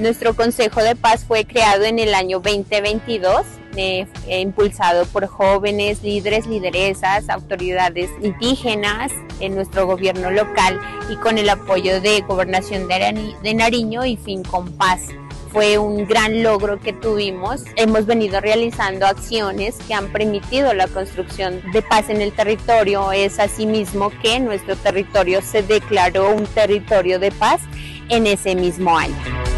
Nuestro Consejo de Paz fue creado en el año 2022 eh, impulsado por jóvenes, líderes, lideresas, autoridades indígenas en nuestro gobierno local y con el apoyo de Gobernación de Nariño y Fin con Paz fue un gran logro que tuvimos. Hemos venido realizando acciones que han permitido la construcción de paz en el territorio. Es asimismo que nuestro territorio se declaró un territorio de paz en ese mismo año.